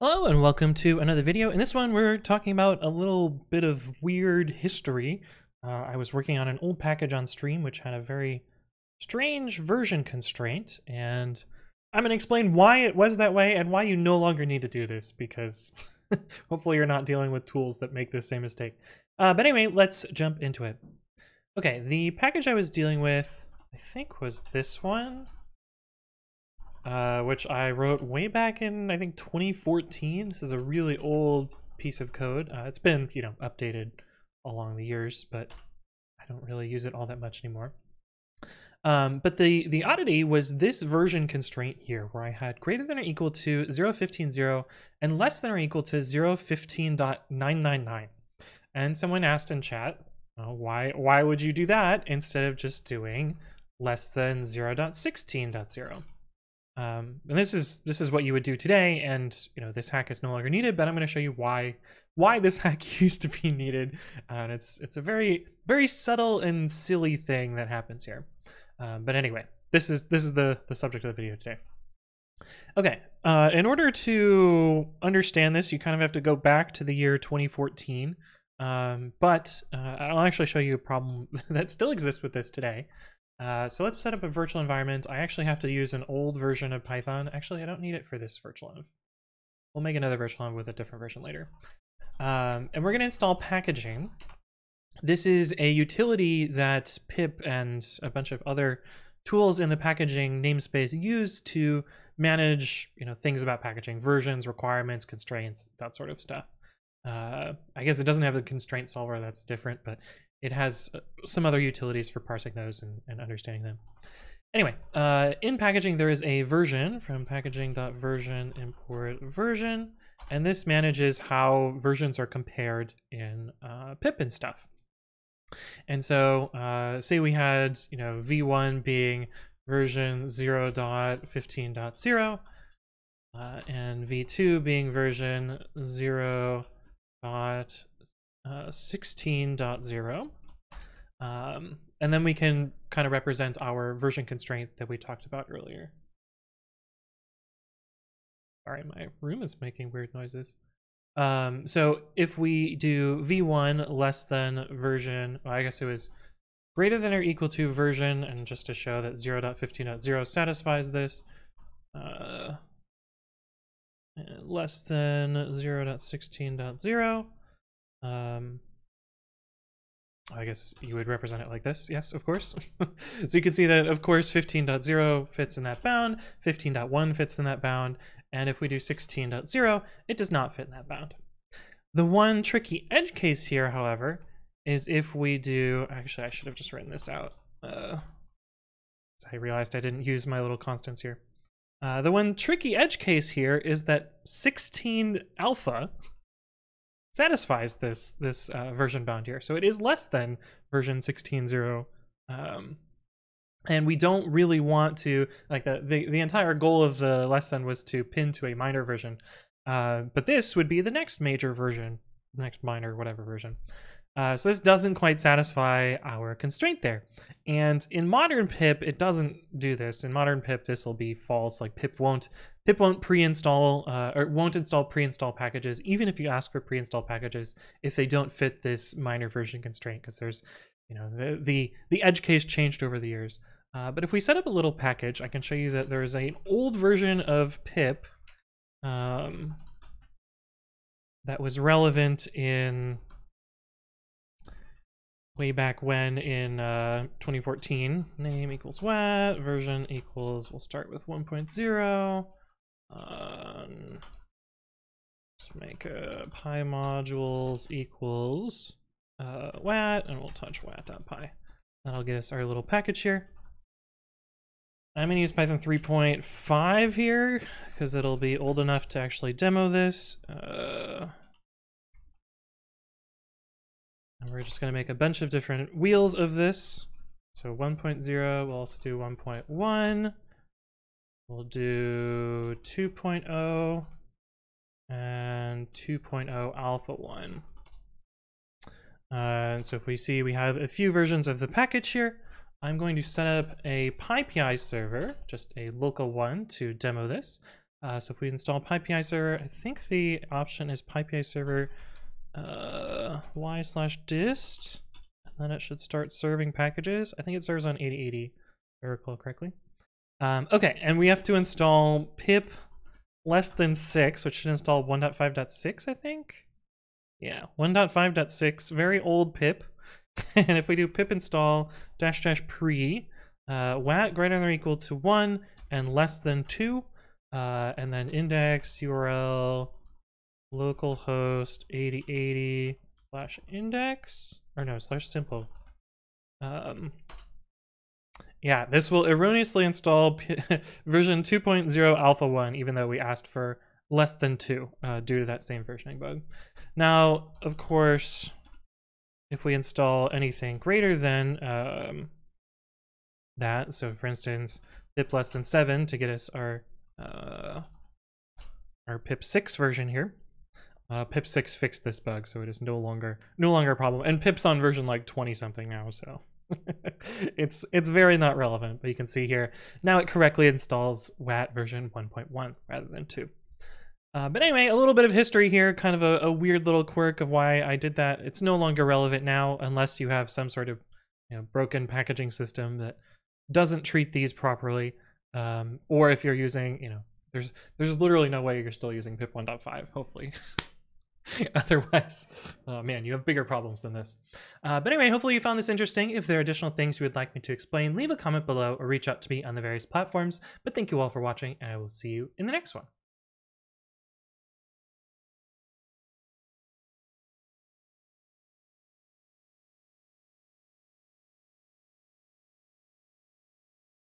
Hello and welcome to another video. In this one, we're talking about a little bit of weird history. Uh, I was working on an old package on stream which had a very strange version constraint, and I'm going to explain why it was that way and why you no longer need to do this, because hopefully you're not dealing with tools that make this same mistake. Uh, but anyway, let's jump into it. Okay, the package I was dealing with, I think was this one uh, which I wrote way back in, I think, 2014. This is a really old piece of code. Uh, it's been, you know, updated along the years, but I don't really use it all that much anymore. Um, but the, the oddity was this version constraint here, where I had greater than or equal to 0.15.0 and less than or equal to 0.15.999. And someone asked in chat, oh, why, why would you do that instead of just doing less than 0.16.0? Um, and this is this is what you would do today, and you know this hack is no longer needed. But I'm going to show you why why this hack used to be needed, uh, and it's it's a very very subtle and silly thing that happens here. Um, but anyway, this is this is the the subject of the video today. Okay, uh, in order to understand this, you kind of have to go back to the year 2014. Um, but uh, I'll actually show you a problem that still exists with this today. Uh, so let's set up a virtual environment. I actually have to use an old version of Python. Actually, I don't need it for this virtual env. We'll make another virtual env with a different version later. Um, and we're going to install packaging. This is a utility that pip and a bunch of other tools in the packaging namespace use to manage you know things about packaging versions requirements constraints that sort of stuff uh, i guess it doesn't have a constraint solver that's different but it has uh, some other utilities for parsing those and, and understanding them. Anyway, uh, in packaging, there is a version from packaging.version import version, and this manages how versions are compared in uh, pip and stuff. And so, uh, say we had, you know, v1 being version 0.15.0, uh, and v2 being version 0. 16.0. Um, and then we can kind of represent our version constraint that we talked about earlier. Sorry, my room is making weird noises. Um, so if we do v1 less than version, well, I guess it was greater than or equal to version, and just to show that 0.15.0 satisfies this, uh, less than 0.16.0, um, I guess you would represent it like this. Yes, of course. so you can see that, of course, 15.0 fits in that bound, 15.1 fits in that bound, and if we do 16.0, it does not fit in that bound. The one tricky edge case here, however, is if we do, actually, I should have just written this out. Uh, I realized I didn't use my little constants here. Uh, the one tricky edge case here is that 16 alpha satisfies this this uh, version bound here. So it is less than version 16.0. Um, and we don't really want to like the, the the entire goal of the less than was to pin to a minor version. Uh, but this would be the next major version, next minor whatever version. Uh, so this doesn't quite satisfy our constraint there. And in modern pip, it doesn't do this. In modern pip, this will be false. Like pip won't pip won't pre-install uh, or won't install pre-install packages, even if you ask for pre-install packages, if they don't fit this minor version constraint, because there's, you know, the, the the edge case changed over the years. Uh, but if we set up a little package, I can show you that there's an old version of pip um, that was relevant in way back when in uh, 2014. Name equals wat, version equals, we'll start with 1.0. Um, just make a py_modules equals uh, and we'll touch wat.py. That'll get us our little package here. I'm gonna use Python 3.5 here because it'll be old enough to actually demo this. Uh, we're just going to make a bunch of different wheels of this. So 1.0, we'll also do 1.1. We'll do 2.0 and 2.0 alpha 1. Uh, so if we see we have a few versions of the package here, I'm going to set up a PyPI server, just a local one to demo this. Uh, so if we install PyPI server, I think the option is PyPI server uh, y slash dist, and then it should start serving packages. I think it serves on 8080, if I recall correctly. Um, okay, and we have to install pip less than 6, which should install 1.5.6, I think? Yeah, 1.5.6, very old pip. and if we do pip install dash dash pre, uh, wat greater than or equal to 1 and less than 2, uh, and then index URL localhost 8080 slash index, or no, slash simple. Um, yeah, this will erroneously install version 2.0 alpha 1, even though we asked for less than 2 uh, due to that same versioning bug. Now, of course, if we install anything greater than um, that, so for instance, pip less than 7 to get us our, uh, our pip 6 version here, uh, pip 6 fixed this bug, so it is no longer no longer a problem. And pip's on version like 20 something now, so it's it's very not relevant, but you can see here now it correctly installs WAT version 1.1 rather than 2. Uh, but anyway, a little bit of history here, kind of a, a, weird little quirk of why I did that. It's no longer relevant now unless you have some sort of you know, broken packaging system that doesn't treat these properly, um, or if you're using, you know, there's there's literally no way you're still using pip 1.5, hopefully. Otherwise, oh man, you have bigger problems than this. Uh, but anyway, hopefully you found this interesting. If there are additional things you would like me to explain, leave a comment below or reach out to me on the various platforms. But thank you all for watching, and I will see you in the next one.